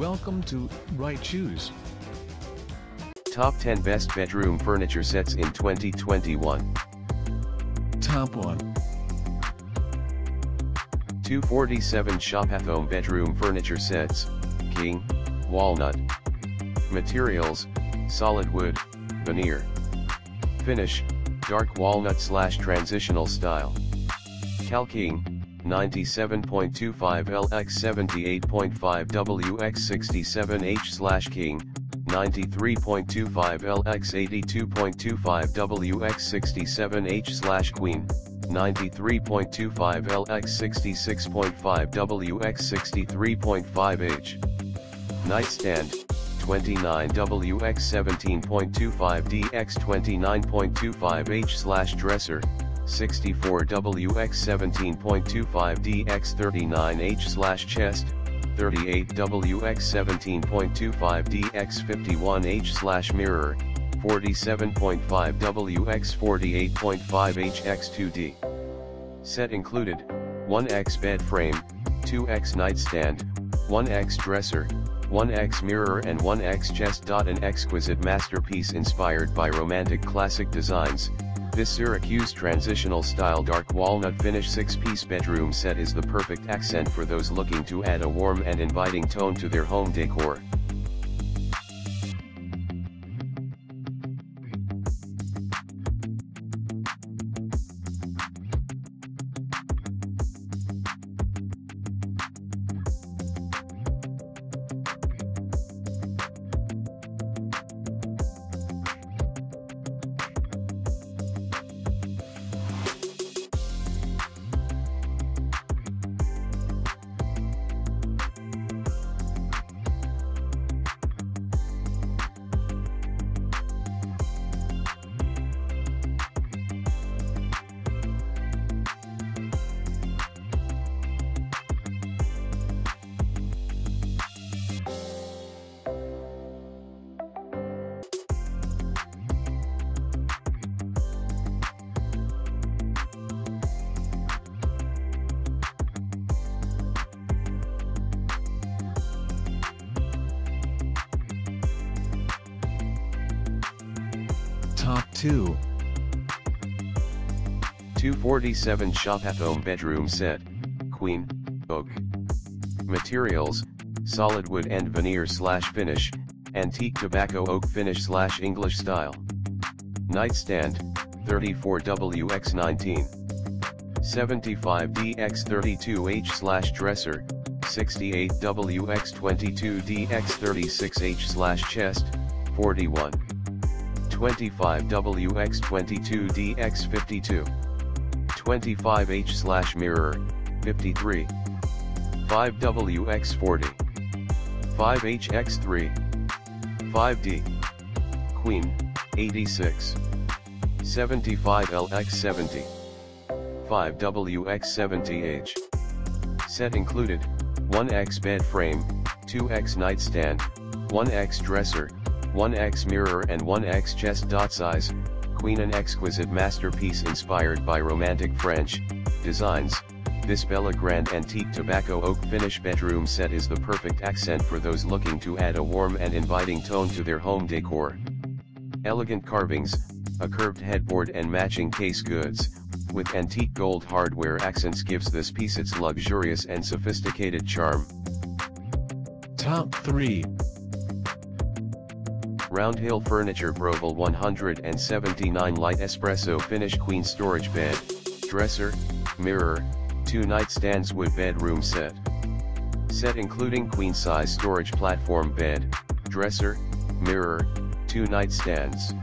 Welcome to Right choose. Top 10 Best Bedroom Furniture Sets in 2021. Top 1. 247 Shopathome Bedroom Furniture Sets, King, Walnut. Materials, solid wood, veneer. Finish, dark walnut slash transitional style. Cal King, 97.25 LX 78.5 WX 67H slash King, 93.25 LX 82.25 WX 67H slash Queen, 93.25 LX 66.5 WX 63.5H. Nightstand, 29 WX 17.25 DX 29.25H slash dresser, 64 WX 17.25 DX 39H slash chest, 38 WX 17.25 DX 51H slash mirror, 47.5 WX 48.5 HX2D. Set included, 1X bed frame, 2X nightstand, 1X dresser, 1X mirror and 1X chest. An exquisite masterpiece inspired by romantic classic designs, this Syracuse transitional style dark walnut finish 6-piece bedroom set is the perfect accent for those looking to add a warm and inviting tone to their home decor. 2. 247 Shopathome Bedroom Set, Queen, Oak. Materials, solid wood and veneer slash finish, antique tobacco oak finish slash English style. Nightstand, 34WX19. 75DX32H slash dresser, 68WX22DX36H slash chest, 41. 25WX22DX52. 25H slash mirror, 53. 5WX40. 5HX3. 5D. Queen, 86. 75LX70. 5WX70H. Set included, 1X bed frame, 2X nightstand, 1X dresser, 1X mirror and 1X chest. Dot size, Queen an exquisite masterpiece inspired by romantic French designs. This Bella Grande antique tobacco oak finish bedroom set is the perfect accent for those looking to add a warm and inviting tone to their home decor. Elegant carvings, a curved headboard and matching case goods, with antique gold hardware accents gives this piece its luxurious and sophisticated charm. Top 3. Roundhill Furniture Broval 179 Light Espresso Finish Queen Storage Bed, Dresser, Mirror, 2 Nightstands Wood Bedroom Set. Set including queen size storage platform bed, dresser, mirror, 2 nightstands.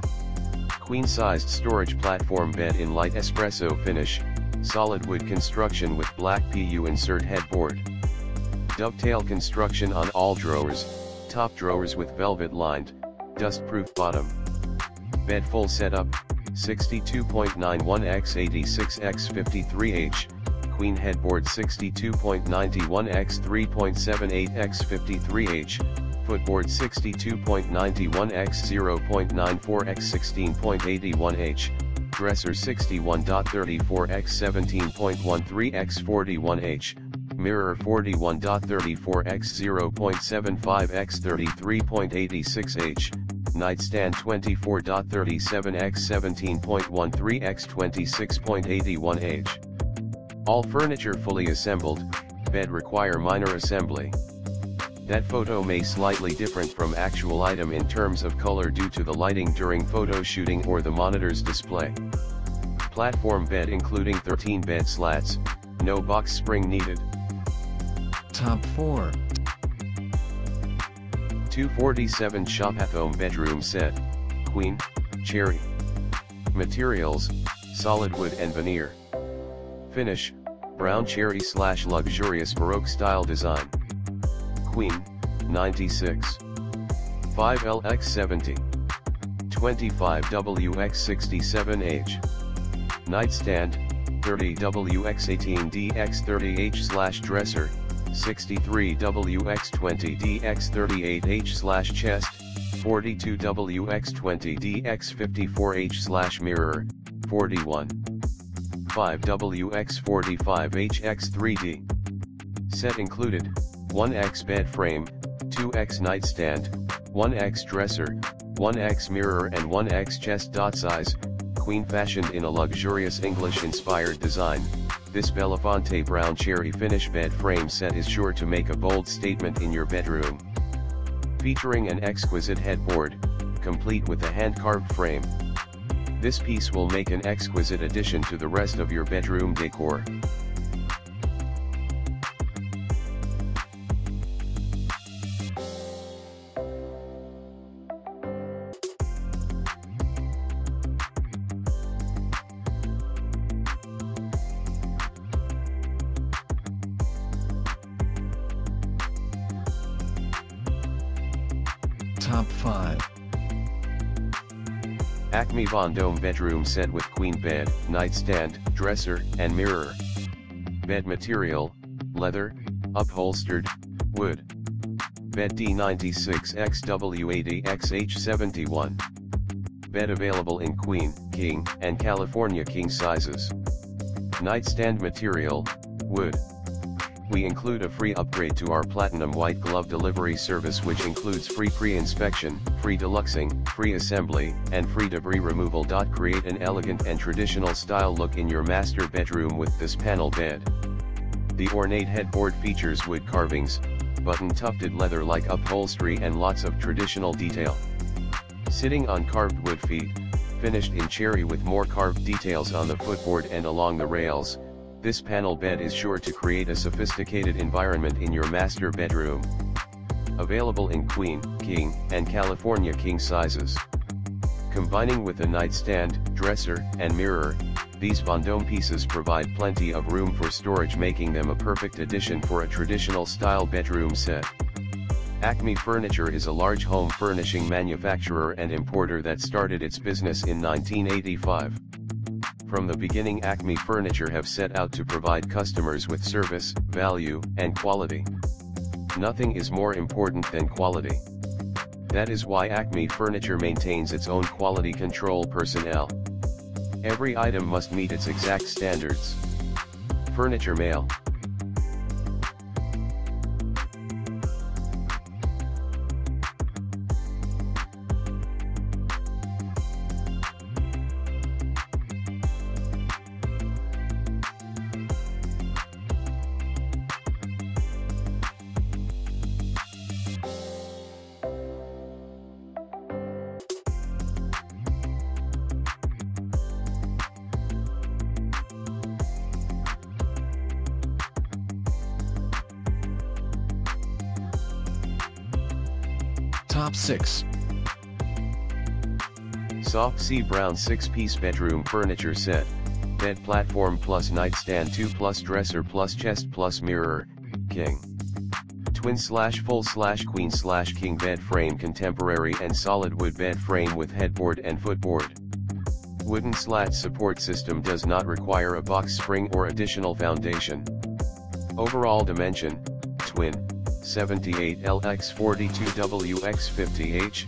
Queen sized storage platform bed in light espresso finish, solid wood construction with black PU insert headboard. Dovetail construction on all drawers, top drawers with velvet lined, dust-proof bottom. Bed full setup, 62.91x86x53h, queen headboard 62.91x 3.78x53h, footboard 62.91x 0.94x 16.81h, dresser 61.34x 17.13x 41h, mirror 41.34x0.75x33.86h, nightstand 24.37x17.13x26.81h. All furniture fully assembled, bed require minor assembly. That photo may slightly different from actual item in terms of color due to the lighting during photo shooting or the monitor's display. Platform bed including 13 bed slats, no box spring needed. Top 4. 247 Shopathome bedroom set, queen, cherry. Materials, solid wood and veneer. Finish, brown cherry slash luxurious baroque style design. Queen, 96. 5LX70. 25WX67H. Nightstand, 30WX18DX30H slash dresser, 63WX20DX38H slash chest, 42WX20DX54H slash mirror, 41. 5WX45HX3D. Set included, 1X bed frame, 2X nightstand, 1X dresser, 1X mirror and 1X chest. Dot size, queen fashioned in a luxurious English-inspired design, this Belafonte brown cherry finish bed frame set is sure to make a bold statement in your bedroom. Featuring an exquisite headboard, complete with a hand-carved frame. This piece will make an exquisite addition to the rest of your bedroom decor. Acme Vendome bedroom set with queen bed, nightstand, dresser, and mirror. Bed material, leather, upholstered, wood. Bed D96XW80XH71. Bed available in queen, king, and California king sizes. Nightstand material, wood. We include a free upgrade to our Platinum White Glove delivery service which includes free pre-inspection, free deluxing, free assembly, and free debris removal. Create an elegant and traditional style look in your master bedroom with this panel bed. The ornate headboard features wood carvings, button tufted leather-like upholstery and lots of traditional detail. Sitting on carved wood feet, finished in cherry with more carved details on the footboard and along the rails, this panel bed is sure to create a sophisticated environment in your master bedroom. Available in queen, king, and California king sizes. Combining with a nightstand, dresser, and mirror, these Vendome pieces provide plenty of room for storage making them a perfect addition for a traditional style bedroom set. Acme Furniture is a large home furnishing manufacturer and importer that started its business in 1985. From the beginning Acme Furniture have set out to provide customers with service, value, and quality. Nothing is more important than quality. That is why Acme Furniture maintains its own quality control personnel. Every item must meet its exact standards. Furniture Mail Top 6. Soft Sea Brown 6-piece bedroom furniture set, bed platform plus nightstand 2 plus dresser plus chest plus mirror, king. Twin slash full slash queen slash king bed frame contemporary and solid wood bed frame with headboard and footboard. Wooden slat support system does not require a box spring or additional foundation. Overall dimension, twin, 78LX42WX50H,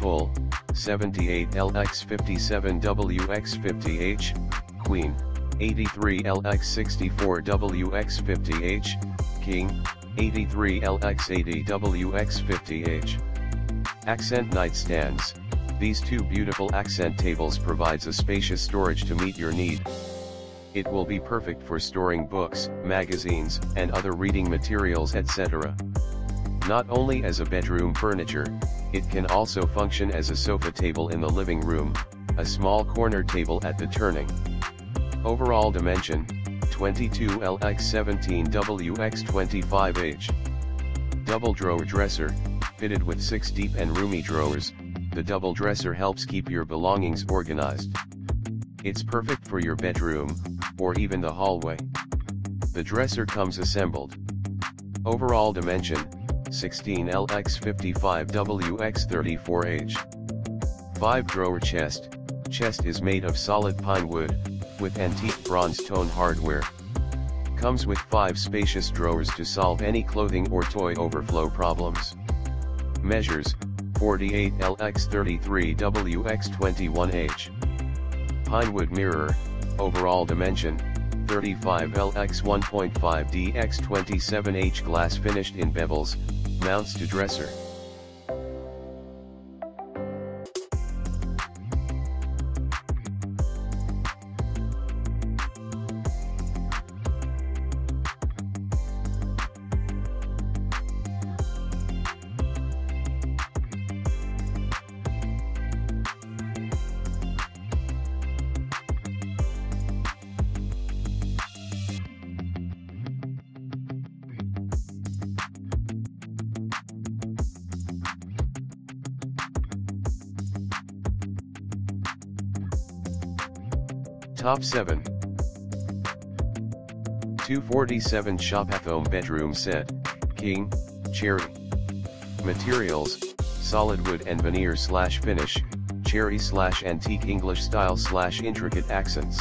full, 78LX57WX50H, queen, 83LX64WX50H, King, 83LX80WX50H. Accent nightstands. These two beautiful accent tables provides a spacious storage to meet your need. It will be perfect for storing books, magazines, and other reading materials etc. Not only as a bedroom furniture, it can also function as a sofa table in the living room, a small corner table at the turning. Overall dimension, 22LX17WX25H. Double drawer dresser, fitted with 6 deep and roomy drawers, the double dresser helps keep your belongings organized. It's perfect for your bedroom, or even the hallway. The dresser comes assembled. Overall dimension, 16LX55WX34H. 5 drawer chest, chest is made of solid pine wood, with antique bronze tone hardware. Comes with 5 spacious drawers to solve any clothing or toy overflow problems. Measures, 48 LX33 WX21H. Pinewood mirror, overall dimension, 35 LX 1.5 DX27H glass finished in bevels, mounts to dresser. Top 7 247 Shopathome Bedroom Set, King, Cherry. Materials, solid wood and veneer slash finish, cherry slash antique English style slash intricate accents.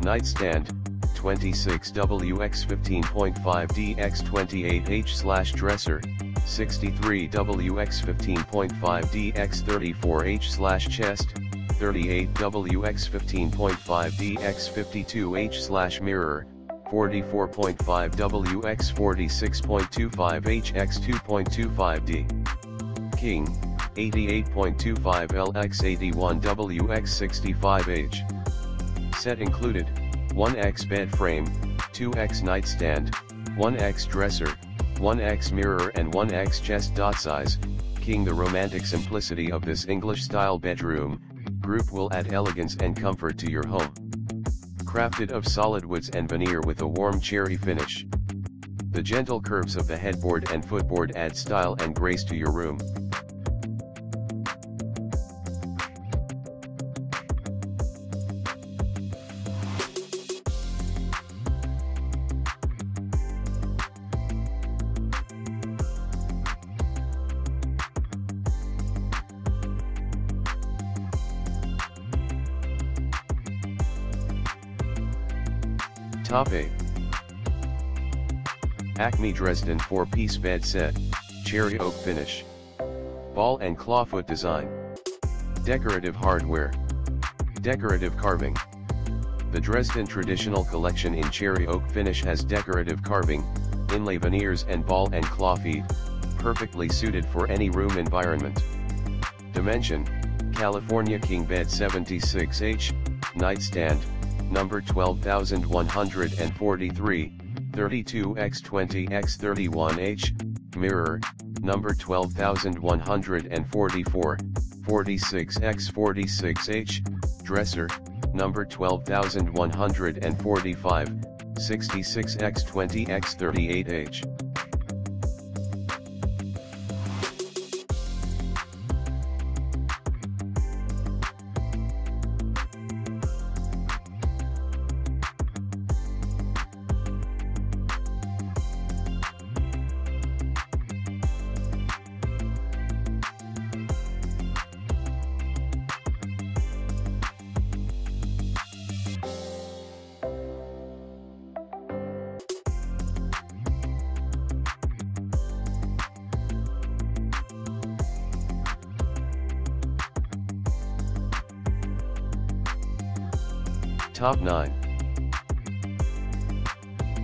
Nightstand, 26WX15.5DX28H slash dresser, 63WX15.5DX34H slash chest, 38WX15.5DX52H slash mirror, 44.5WX46.25H X2.25D. King, 88.25LX81WX65H. Set included, 1X bed frame, 2X nightstand, 1X dresser, 1X mirror and 1X chest. Size, King the romantic simplicity of this English-style bedroom, group will add elegance and comfort to your home. Crafted of solid woods and veneer with a warm cherry finish. The gentle curves of the headboard and footboard add style and grace to your room. Top 8 Acme Dresden 4-piece bed set, cherry oak finish. Ball and clawfoot design. Decorative hardware. Decorative carving. The Dresden traditional collection in cherry oak finish has decorative carving, inlay veneers and ball and claw feet, perfectly suited for any room environment. Dimension, California King Bed 76H, Nightstand, number 12143, 32x20x31h, mirror, number 12144, 46x46h, dresser, number 12145, 66x20x38h. Top 9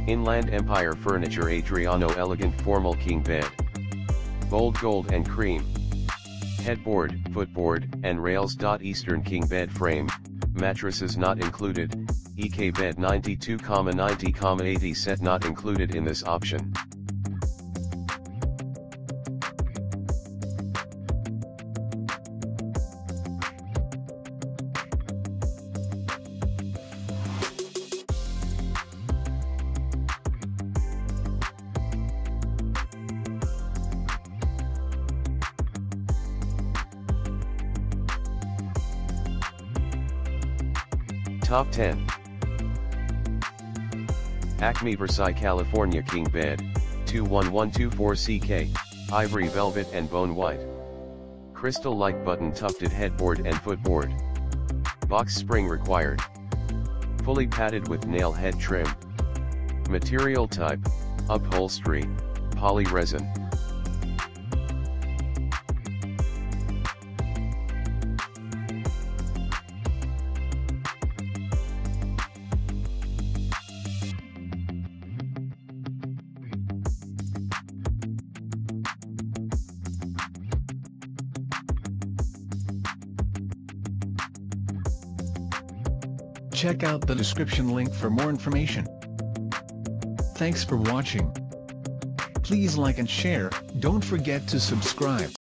Inland Empire Furniture Adriano Elegant Formal King Bed. Bold Gold and Cream. Headboard, footboard, and rails. Eastern King Bed Frame, mattresses not included, EK Bed 92,90,80 set not included in this option. Top 10 Acme Versailles California King Bed, 21124CK, Ivory Velvet and Bone White. Crystal-like button tufted headboard and footboard. Box spring required. Fully padded with nail head trim. Material type, upholstery, poly resin. Check out the description link for more information. Thanks for watching. Please like and share, don't forget to subscribe.